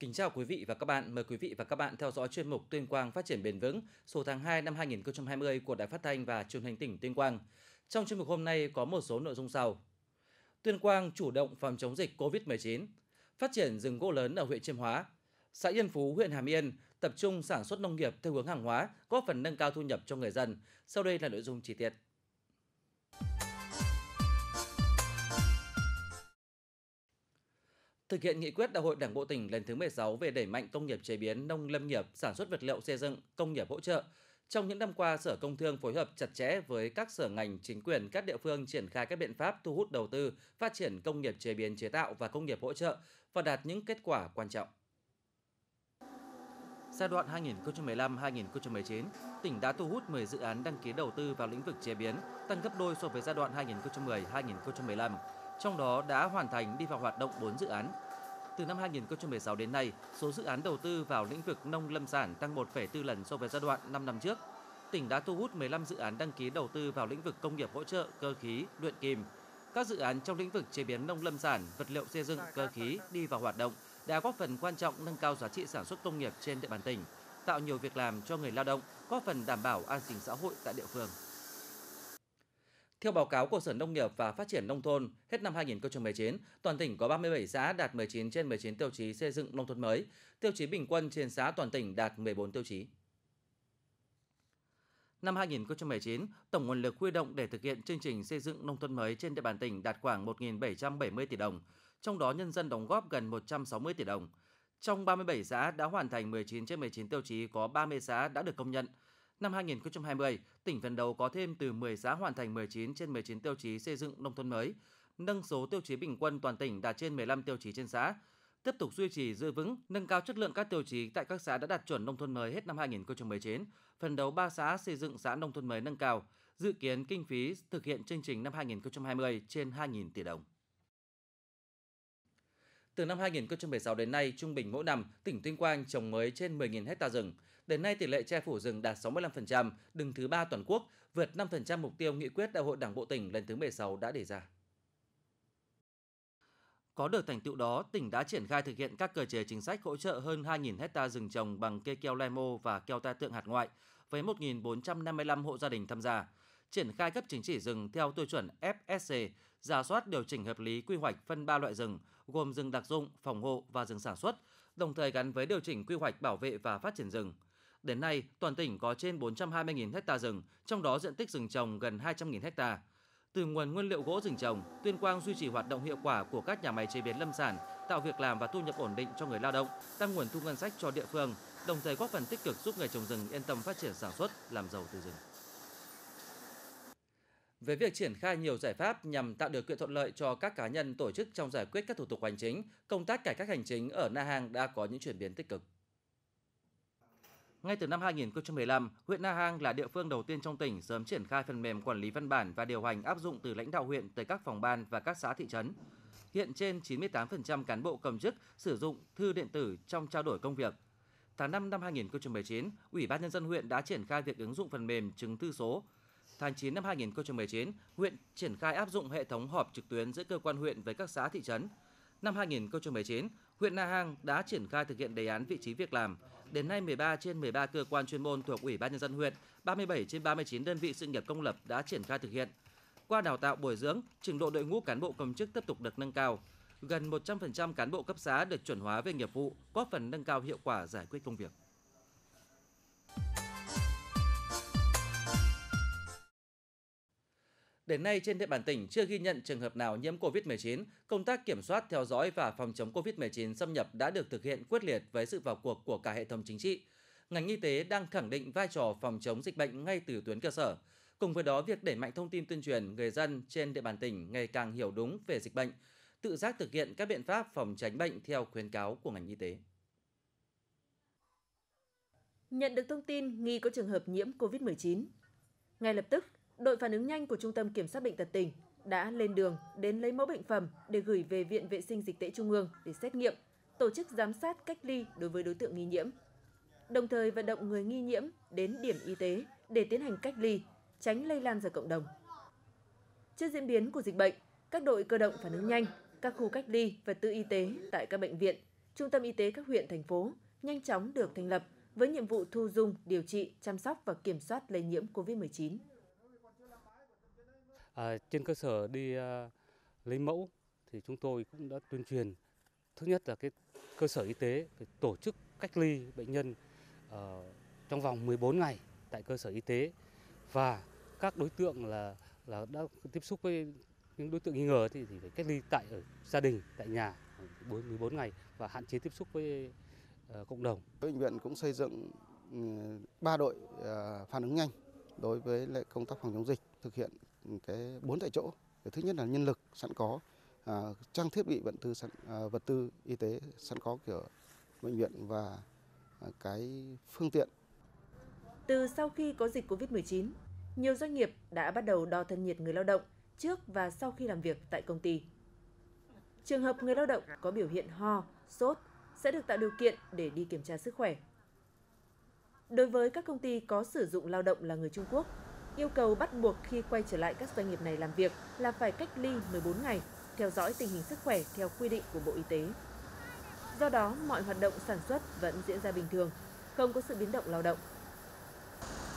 Kính chào quý vị và các bạn. Mời quý vị và các bạn theo dõi chuyên mục Tuyên Quang phát triển bền vững số tháng 2 năm 2020 của Đài Phát thanh và Truyền hình tỉnh Tuyên Quang. Trong chuyên mục hôm nay có một số nội dung sau. Tuyên Quang chủ động phòng chống dịch COVID-19, phát triển rừng gỗ lớn ở huyện Chiêm Hóa. Xã Yên Phú, huyện Hàm Yên tập trung sản xuất nông nghiệp theo hướng hàng hóa, góp phần nâng cao thu nhập cho người dân. Sau đây là nội dung chi tiết. Thực hiện nghị quyết Đại hội Đảng bộ tỉnh lần thứ 16 về đẩy mạnh công nghiệp chế biến nông lâm nghiệp, sản xuất vật liệu xây dựng, công nghiệp hỗ trợ, trong những năm qua, Sở Công Thương phối hợp chặt chẽ với các sở ngành, chính quyền các địa phương triển khai các biện pháp thu hút đầu tư, phát triển công nghiệp chế biến chế tạo và công nghiệp hỗ trợ và đạt những kết quả quan trọng. Giai đoạn 2015-2019, tỉnh đã thu hút 10 dự án đăng ký đầu tư vào lĩnh vực chế biến, tăng gấp đôi so với giai đoạn 2010-2015. Trong đó đã hoàn thành đi vào hoạt động 4 dự án. Từ năm 2016 đến nay, số dự án đầu tư vào lĩnh vực nông lâm sản tăng 1,4 lần so với giai đoạn 5 năm trước. Tỉnh đã thu hút 15 dự án đăng ký đầu tư vào lĩnh vực công nghiệp hỗ trợ, cơ khí, luyện kim. Các dự án trong lĩnh vực chế biến nông lâm sản, vật liệu xây dựng, cơ khí đi vào hoạt động đã góp phần quan trọng nâng cao giá trị sản xuất công nghiệp trên địa bàn tỉnh, tạo nhiều việc làm cho người lao động, góp phần đảm bảo an sinh xã hội tại địa phương. Theo báo cáo của Sở Nông nghiệp và Phát triển Nông thôn, hết năm 2019, toàn tỉnh có 37 xã đạt 19 trên 19 tiêu chí xây dựng nông thôn mới, tiêu chí bình quân trên xã toàn tỉnh đạt 14 tiêu chí. Năm 2019, tổng nguồn lực huy động để thực hiện chương trình xây dựng nông thôn mới trên địa bàn tỉnh đạt khoảng 1.770 tỷ đồng, trong đó nhân dân đóng góp gần 160 tỷ đồng. Trong 37 xã đã hoàn thành 19 trên 19 tiêu chí có 30 xã đã được công nhận, Năm 2020, tỉnh phấn đấu có thêm từ 10 xã hoàn thành 19 trên 19 tiêu chí xây dựng nông thôn mới, nâng số tiêu chí bình quân toàn tỉnh đạt trên 15 tiêu chí trên xã, tiếp tục duy trì giữ vững, nâng cao chất lượng các tiêu chí tại các xã đã đạt chuẩn nông thôn mới hết năm 2019, phấn đấu 3 xã xây dựng xã nông thôn mới nâng cao, dự kiến kinh phí thực hiện chương trình năm 2020 trên 2.000 tỷ đồng. Từ năm 2016 đến nay, trung bình mỗi năm, tỉnh Tuyên Quang trồng mới trên 10.000 hecta rừng. Đến nay, tỷ lệ che phủ rừng đạt 65%, đứng thứ 3 toàn quốc, vượt 5% mục tiêu nghị quyết Đại hội Đảng bộ tỉnh lần thứ 16 đã đề ra. Có được thành tựu đó, tỉnh đã triển khai thực hiện các cơ chế chính sách hỗ trợ hơn 2.000 hecta rừng trồng bằng cây keo lemo mô và keo tai tượng hạt ngoại, với 1.455 hộ gia đình tham gia triển khai cấp chứng chỉ rừng theo tiêu chuẩn FSC, giả soát điều chỉnh hợp lý quy hoạch phân ba loại rừng, gồm rừng đặc dụng, phòng hộ và rừng sản xuất, đồng thời gắn với điều chỉnh quy hoạch bảo vệ và phát triển rừng. Đến nay, toàn tỉnh có trên 420.000 ha rừng, trong đó diện tích rừng trồng gần 200.000 ha. Từ nguồn nguyên liệu gỗ rừng trồng, Tuyên Quang duy trì hoạt động hiệu quả của các nhà máy chế biến lâm sản, tạo việc làm và thu nhập ổn định cho người lao động, tăng nguồn thu ngân sách cho địa phương, đồng thời góp phần tích cực giúp người trồng rừng yên tâm phát triển sản xuất, làm giàu từ rừng về việc triển khai nhiều giải pháp nhằm tạo điều kiện thuận lợi cho các cá nhân tổ chức trong giải quyết các thủ tục hành chính, công tác cải cách hành chính ở Na Hàng đã có những chuyển biến tích cực. Ngay từ năm 2015, huyện Na Hàng là địa phương đầu tiên trong tỉnh sớm triển khai phần mềm quản lý văn bản và điều hành áp dụng từ lãnh đạo huyện tới các phòng ban và các xã thị trấn. Hiện trên 98% cán bộ công chức sử dụng thư điện tử trong trao đổi công việc. Tháng 5 năm 2019, Ủy ban nhân dân huyện đã triển khai việc ứng dụng phần mềm chứng thư số tháng 9 năm 2019, huyện triển khai áp dụng hệ thống họp trực tuyến giữa cơ quan huyện với các xã thị trấn. Năm 2019, huyện Na Hàng đã triển khai thực hiện đề án vị trí việc làm. Đến nay, 13 trên 13 cơ quan chuyên môn thuộc Ủy ban nhân dân huyện, 37 trên 39 đơn vị sự nghiệp công lập đã triển khai thực hiện. Qua đào tạo bồi dưỡng, trình độ đội ngũ cán bộ công chức tiếp tục được nâng cao. Gần 100% cán bộ cấp xã được chuẩn hóa về nghiệp vụ, góp phần nâng cao hiệu quả giải quyết công việc. Đến nay trên địa bàn tỉnh chưa ghi nhận trường hợp nào nhiễm COVID-19, công tác kiểm soát, theo dõi và phòng chống COVID-19 xâm nhập đã được thực hiện quyết liệt với sự vào cuộc của cả hệ thống chính trị. Ngành y tế đang khẳng định vai trò phòng chống dịch bệnh ngay từ tuyến cơ sở. Cùng với đó, việc đẩy mạnh thông tin tuyên truyền người dân trên địa bàn tỉnh ngày càng hiểu đúng về dịch bệnh, tự giác thực hiện các biện pháp phòng tránh bệnh theo khuyến cáo của ngành y tế. Nhận được thông tin nghi có trường hợp nhiễm COVID-19, ngay lập tức đội phản ứng nhanh của Trung tâm Kiểm soát Bệnh tật tỉnh đã lên đường đến lấy mẫu bệnh phẩm để gửi về Viện Vệ sinh Dịch tễ Trung ương để xét nghiệm, tổ chức giám sát cách ly đối với đối tượng nghi nhiễm. Đồng thời vận động người nghi nhiễm đến điểm y tế để tiến hành cách ly, tránh lây lan ra cộng đồng. Trước diễn biến của dịch bệnh, các đội cơ động phản ứng nhanh, các khu cách ly và tự y tế tại các bệnh viện trung tâm y tế các huyện, thành phố nhanh chóng được thành lập với nhiệm vụ thu dung, điều trị, chăm sóc và kiểm soát lây nhiễm COVID-19. À, trên cơ sở đi à, lấy mẫu thì chúng tôi cũng đã tuyên truyền thứ nhất là cái cơ sở y tế phải tổ chức cách ly bệnh nhân ờ, trong vòng 14 ngày tại cơ sở y tế và các đối tượng là là đã tiếp xúc với những đối tượng nghi ngờ thì, thì phải cách ly tại ở gia đình tại nhà 14 ngày và hạn chế tiếp xúc với ờ, cộng đồng. Bệnh viện cũng xây dựng ừ, ba đội ờ, phản ứng nhanh đối với lại công tác phòng chống dịch thực hiện cái bốn tại chỗ. Thứ nhất là nhân lực sẵn có, à, trang thiết bị vật tư sẵn, à, vật tư y tế sẵn có của bệnh viện và à, cái phương tiện. Từ sau khi có dịch Covid-19, nhiều doanh nghiệp đã bắt đầu đo thân nhiệt người lao động trước và sau khi làm việc tại công ty. Trường hợp người lao động có biểu hiện ho, sốt sẽ được tạo điều kiện để đi kiểm tra sức khỏe. Đối với các công ty có sử dụng lao động là người Trung Quốc, yêu cầu bắt buộc khi quay trở lại các doanh nghiệp này làm việc là phải cách ly 14 ngày, theo dõi tình hình sức khỏe theo quy định của Bộ Y tế. Do đó, mọi hoạt động sản xuất vẫn diễn ra bình thường, không có sự biến động lao động.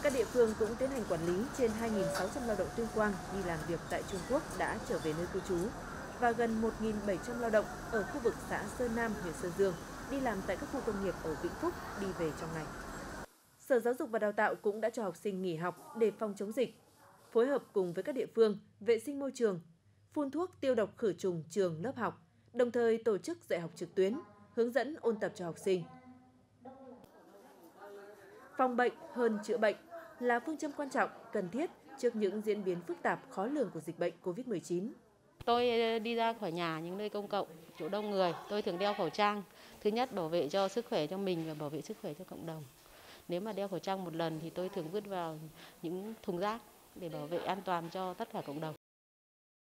Các địa phương cũng tiến hành quản lý trên 2.600 lao động tuyên quang đi làm việc tại Trung Quốc đã trở về nơi cư trú và gần 1.700 lao động ở khu vực xã Sơn Nam, huyện Sơn Dương đi làm tại các khu công nghiệp ở Vĩnh Phúc đi về trong ngày. Sở Giáo dục và Đào tạo cũng đã cho học sinh nghỉ học để phòng chống dịch, phối hợp cùng với các địa phương vệ sinh môi trường, phun thuốc tiêu độc khử trùng trường lớp học, đồng thời tổ chức dạy học trực tuyến, hướng dẫn ôn tập cho học sinh. Phòng bệnh hơn chữa bệnh là phương châm quan trọng, cần thiết trước những diễn biến phức tạp khó lường của dịch bệnh COVID-19. Tôi ờ, đi ra khỏi nhà những nơi công cộng, chỗ đông người, tôi thường đeo khẩu trang. Thứ nhất bảo vệ cho sức khỏe cho mình và bảo vệ sức khỏe cho cộng đồng. Nếu mà đeo khẩu trang một lần thì tôi thường vứt vào những thùng rác để bảo vệ an toàn cho tất cả cộng đồng.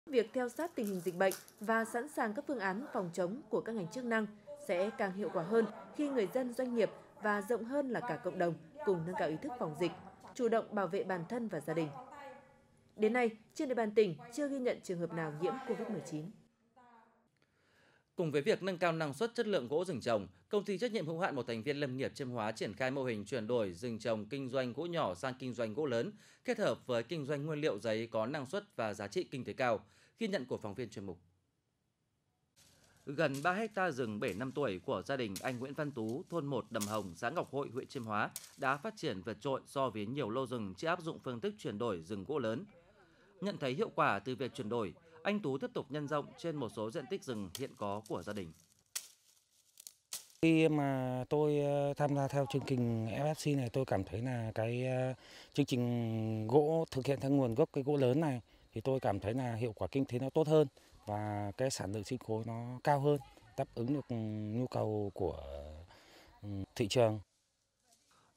Việc theo sát tình hình dịch bệnh và sẵn sàng các phương án phòng chống của các ngành chức năng sẽ càng hiệu quả hơn khi người dân doanh nghiệp và rộng hơn là cả cộng đồng cùng nâng cao ý thức phòng dịch, chủ động bảo vệ bản thân và gia đình. Đến nay, trên địa bàn tỉnh chưa ghi nhận trường hợp nào nhiễm COVID-19. Cùng với việc nâng cao năng suất chất lượng gỗ rừng trồng, công ty trách nhiệm hữu hạn một thành viên lâm nghiệp Chiêm Hóa triển khai mô hình chuyển đổi rừng trồng kinh doanh gỗ nhỏ sang kinh doanh gỗ lớn, kết hợp với kinh doanh nguyên liệu giấy có năng suất và giá trị kinh tế cao. Ghi nhận của phóng viên chuyên mục. Gần 3 hecta rừng 7 năm tuổi của gia đình anh Nguyễn Văn Tú, thôn 1 Đầm Hồng, xã Ngọc Hội, huyện Chiêm Hóa đã phát triển vượt trội so với nhiều lô rừng chưa áp dụng phương thức chuyển đổi rừng gỗ lớn. Nhận thấy hiệu quả từ việc chuyển đổi, anh Tú tiếp tục nhân rộng trên một số diện tích rừng hiện có của gia đình. Khi mà tôi ờ, tham gia theo chương trình FSC này tôi cảm thấy là cái ờ, chương trình gỗ thực hiện theo nguồn gốc cái gỗ lớn này thì tôi cảm thấy là hiệu quả kinh tế nó tốt hơn và cái sản lượng sinh khối nó cao hơn, đáp ứng được nhu cầu của ừ, thị trường.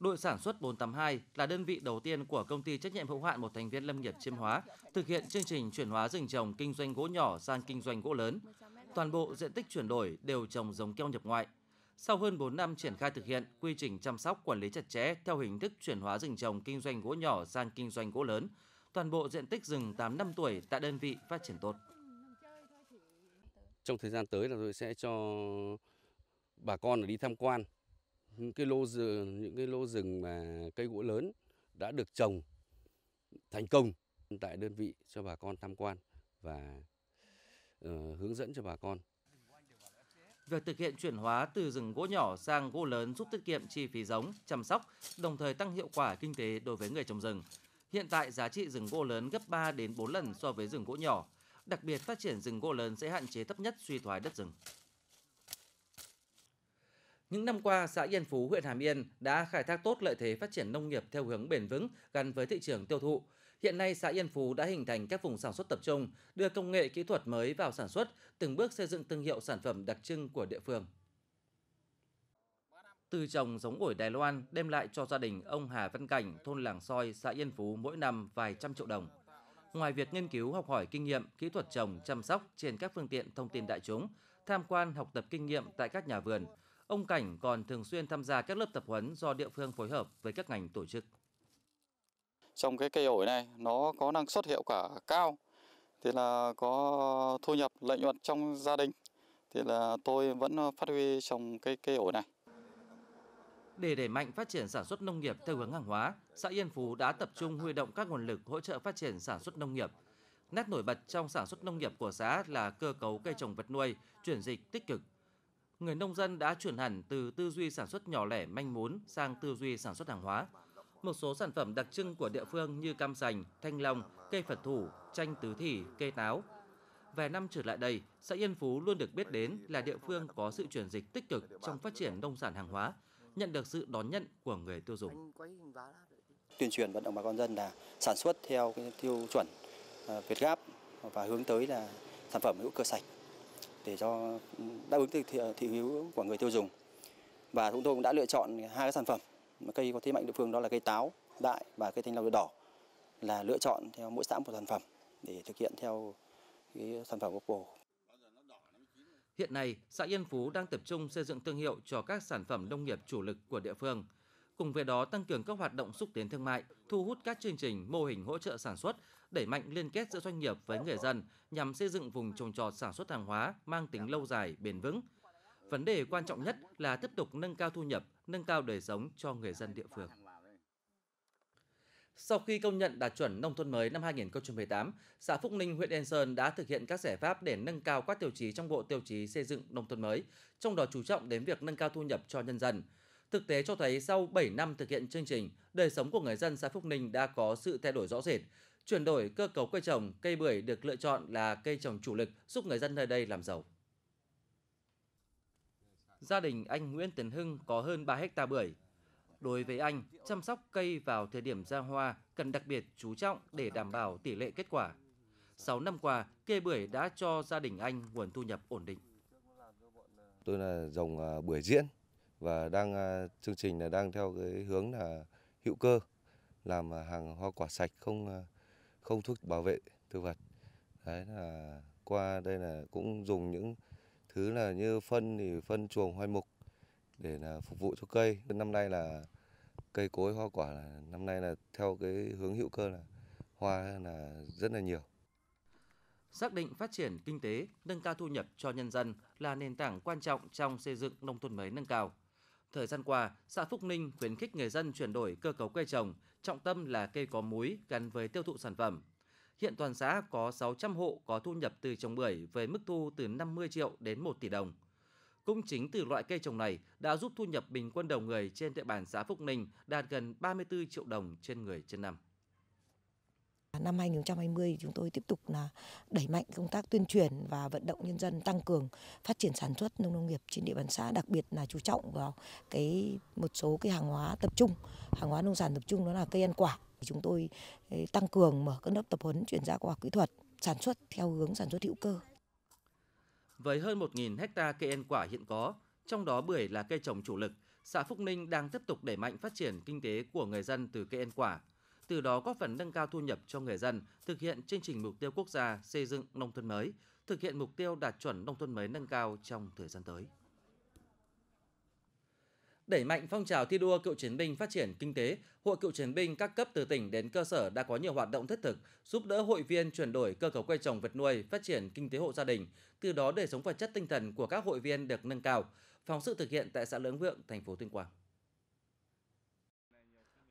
Đội sản xuất 482 là đơn vị đầu tiên của công ty trách nhiệm hữu hạn một thành viên lâm nghiệp Chiêm Hóa thực hiện chương trình chuyển hóa rừng trồng kinh doanh gỗ nhỏ sang kinh doanh gỗ lớn. Toàn bộ diện tích chuyển đổi đều trồng giống keo nhập ngoại. Sau hơn 4 năm triển khai thực hiện quy trình chăm sóc quản lý chặt chẽ theo hình thức chuyển hóa rừng trồng kinh doanh gỗ nhỏ sang kinh doanh gỗ lớn, toàn bộ diện tích rừng 8 năm tuổi tại đơn vị phát triển tốt. Trong thời gian tới là tôi sẽ cho bà con đi tham quan cái lô rừng những cái lô rừng mà cây gỗ lớn đã được trồng thành công tại đơn vị cho bà con tham quan và uh, hướng dẫn cho bà con. Việc thực hiện chuyển hóa từ rừng gỗ nhỏ sang gỗ lớn giúp tiết kiệm chi phí giống, chăm sóc, đồng thời tăng hiệu quả kinh tế đối với người trồng rừng. Hiện tại giá trị rừng gỗ lớn gấp 3 đến 4 lần so với rừng gỗ nhỏ. Đặc biệt phát triển rừng gỗ lớn sẽ hạn chế thấp nhất suy thoái đất rừng. Những năm qua, xã Yên Phú, huyện Hàm Yên đã khai thác tốt lợi thế phát triển nông nghiệp theo hướng bền vững gắn với thị trường tiêu thụ. Hiện nay, xã Yên Phú đã hình thành các vùng sản xuất tập trung, đưa công nghệ kỹ thuật mới vào sản xuất, từng bước xây dựng thương hiệu sản phẩm đặc trưng của địa phương. Từ trồng giống ổi Đài Loan đem lại cho gia đình ông Hà Văn Cảnh, thôn Làng Soi, xã Yên Phú mỗi năm vài trăm triệu đồng. Ngoài việc nghiên cứu học hỏi kinh nghiệm, kỹ thuật trồng, chăm sóc trên các phương tiện thông tin đại chúng, tham quan học tập kinh nghiệm tại các nhà vườn, ông Cảnh còn thường xuyên tham gia các lớp tập huấn do địa phương phối hợp với các ngành tổ chức. Trong cái cây ổi này nó có năng suất hiệu quả cao, thì là có thu nhập lợi nhuận trong gia đình thì là tôi vẫn phát huy trồng cây cây ổi này. Để đẩy mạnh phát triển sản xuất nông nghiệp theo hướng hàng hóa, xã Yên Phú đã tập trung huy động các nguồn lực hỗ trợ phát triển sản xuất nông nghiệp. Nét nổi bật trong sản xuất nông nghiệp của xã là cơ cấu cây trồng vật nuôi, chuyển dịch tích cực. Người nông dân đã chuyển hẳn từ tư duy sản xuất nhỏ lẻ manh mún sang tư duy sản xuất hàng hóa. Một số sản phẩm đặc trưng của địa phương như cam sành, thanh long, cây Phật thủ, chanh tứ thị, cây táo. Vài năm trở lại đây, xã Yên Phú luôn được biết đến là địa phương có sự chuyển dịch tích cực trong phát triển nông sản hàng hóa, nhận được sự đón nhận của người tiêu dùng. Tuyên truyền vận động bà con dân là sản xuất theo cái tiêu chuẩn à, Việt Gáp và hướng tới là sản phẩm hữu cơ sạch để cho đáp ứng thị, thị hiếu của người tiêu dùng. Và chúng tôi cũng đã lựa chọn hai cái sản phẩm cây có thế mạnh địa phương đó là cây táo đại và cây thanh long đỏ là lựa chọn theo mỗi xã một sản phẩm để thực hiện theo cái sản phẩm của Hiện nay, xã Yên Phú đang tập trung xây dựng thương hiệu cho các sản phẩm nông nghiệp chủ lực của địa phương. Cùng với đó tăng cường các hoạt động xúc tiến thương mại, thu hút các chương trình mô hình hỗ trợ sản xuất, đẩy mạnh liên kết giữa doanh nghiệp với người dân nhằm xây dựng vùng trồng trọt sản xuất hàng hóa mang tính lâu dài, bền vững. Vấn đề quan trọng nhất là tiếp tục nâng cao thu nhập, nâng cao đời sống cho người dân địa phương. Sau khi công nhận đạt chuẩn nông thôn mới năm 2018, xã Phúc Ninh, huyện Yên Sơn đã thực hiện các giải pháp để nâng cao các tiêu chí trong bộ tiêu chí xây dựng nông thôn mới, trong đó chú trọng đến việc nâng cao thu nhập cho nhân dân. Thực tế cho thấy sau 7 năm thực hiện chương trình, đời sống của người dân xã Phúc Ninh đã có sự thay đổi rõ rệt. Chuyển đổi cơ cấu cây trồng, cây bưởi được lựa chọn là cây trồng chủ lực giúp người dân nơi đây làm giàu. Gia đình anh Nguyễn Tấn Hưng có hơn 3 hecta bưởi, Đối với anh, chăm sóc cây vào thời điểm ra hoa cần đặc biệt chú trọng để đảm bảo tỷ lệ kết quả. 6 năm qua, cây bưởi đã cho gia đình anh nguồn thu nhập ổn định. Tôi là dòng à, bưởi diễn và đang à, chương trình là đang theo cái hướng là hữu cơ, làm à, hàng hoa quả sạch không à, không thuốc bảo vệ thực vật. Đấy là qua đây là cũng dùng những thứ là như phân thì phân chuồng hoai mục để là phục vụ cho cây. Năm nay là cây cối hoa quả là năm nay là theo cái hướng hữu cơ là hoa là rất là nhiều. Xác định phát triển kinh tế, nâng cao thu nhập cho nhân dân là nền tảng quan trọng trong xây dựng nông thôn mới nâng cao. Thời gian qua, xã Phúc Ninh khuyến khích người dân chuyển đổi cơ cấu cây trồng, trọng tâm là cây có múi gắn với tiêu thụ sản phẩm. Hiện toàn xã có 600 hộ có thu nhập từ trồng bưởi với mức thu từ 50 triệu đến 1 tỷ đồng. Cũng chính từ loại cây trồng này đã giúp thu nhập bình quân đầu người trên địa bàn xã Phúc Ninh đạt gần 34 triệu đồng trên người trên năm. Năm 2020 chúng tôi tiếp tục là đẩy mạnh công tác tuyên truyền và vận động nhân dân tăng cường phát triển sản xuất nông nông nghiệp trên địa bàn xã, đặc biệt là chú trọng vào cái một số cái hàng hóa tập trung, hàng hóa nông sản tập trung đó là cây ăn quả. Chúng tôi tăng cường mở các lớp tập huấn chuyển giao khoa học kỹ thuật sản xuất theo hướng sản xuất hữu cơ. Với hơn 1.000 hecta cây ăn quả hiện có, trong đó bưởi là cây trồng chủ lực, xã Phúc Ninh đang tiếp tục đẩy mạnh phát triển kinh tế của người dân từ cây ăn quả, từ đó góp phần nâng cao thu nhập cho người dân, thực hiện chương trình mục tiêu quốc gia xây dựng nông thôn mới, thực hiện mục tiêu đạt chuẩn nông thôn mới nâng cao trong thời gian tới. Đẩy mạnh phong trào thi đua cựu chiến binh phát triển kinh tế, Hội cựu chiến binh các cấp từ tỉnh đến cơ sở đã có nhiều hoạt động thiết thực, giúp đỡ hội viên chuyển đổi cơ cấu cây trồng vật nuôi, phát triển kinh tế hộ gia đình, từ đó đời sống vật chất tinh thần của các hội viên được nâng cao. Phóng sự thực hiện tại xã Lưỡng Vượng, thành phố Tuyên Quang.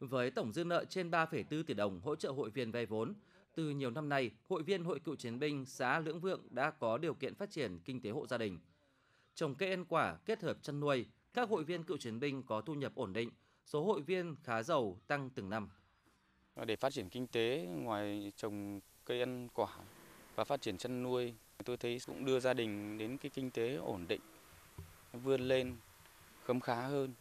Với tổng dư nợ trên 3,4 tỷ đồng hỗ trợ hội viên vay vốn, từ nhiều năm nay, hội viên Hội cựu chiến binh xã Lưỡng Vượng đã có điều kiện phát triển kinh tế hộ gia đình. Trồng cây ăn quả kết hợp chăn nuôi, các hội viên cựu chiến binh có thu nhập ổn định, số hội viên khá giàu tăng từng năm. Để phát triển kinh tế ngoài trồng cây ăn quả và phát triển chăn nuôi, tôi thấy cũng đưa gia đình đến cái kinh tế ổn định, vươn lên, khấm khá hơn.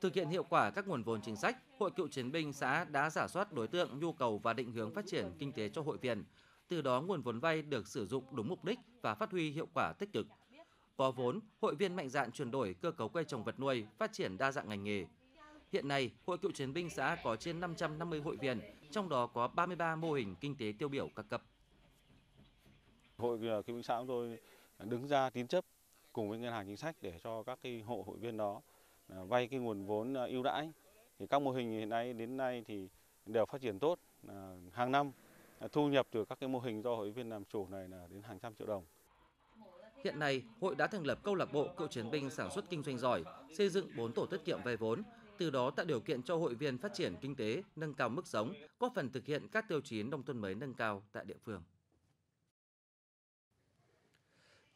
Thực hiện hiệu quả các nguồn vốn chính sách, Hội Cựu Chiến binh xã đã giả soát đối tượng nhu cầu và định hướng phát triển kinh tế cho hội viên. Từ đó nguồn vốn vay được sử dụng đúng mục đích và phát huy hiệu quả tích cực. Có vốn, hội viên mạnh dạn chuyển đổi cơ cấu cây trồng vật nuôi, phát triển đa dạng ngành nghề. Hiện nay, Hội Cựu chiến binh xã có trên 550 hội viên, trong đó có 33 mô hình kinh tế tiêu biểu các cấp. Hội à, Cựu binh xã chúng tôi đứng ra tín chấp cùng với ngân hàng chính sách để cho các cái hộ hội viên đó À, vay cái nguồn vốn à, ưu đãi. Thì các mô hình hiện nay đến nay thì đều phát triển tốt. À, hàng năm thu nhập từ các cái mô hình do hội viên làm chủ này là đến hàng trăm triệu đồng. Hiện nay, hội đã thành lập câu lạc bộ cựu chiến binh sản xuất kinh doanh giỏi, xây dựng 4 tổ tiết kiệm vay vốn, từ đó tạo điều kiện cho hội viên phát triển kinh tế, nâng cao mức sống, góp phần thực hiện các tiêu chí nông thôn mới nâng cao tại địa phương.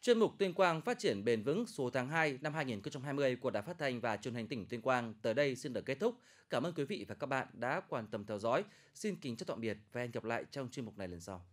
Chuyên mục Tuyên Quang phát triển bền vững số tháng 2 năm 2020 của Đài Phát thanh và Truyền hình tỉnh Tuyên Quang tới đây xin được kết thúc. Cảm ơn quý vị và các bạn đã quan tâm theo dõi. Xin kính chào tạm biệt và hẹn gặp lại trong chuyên mục này lần sau.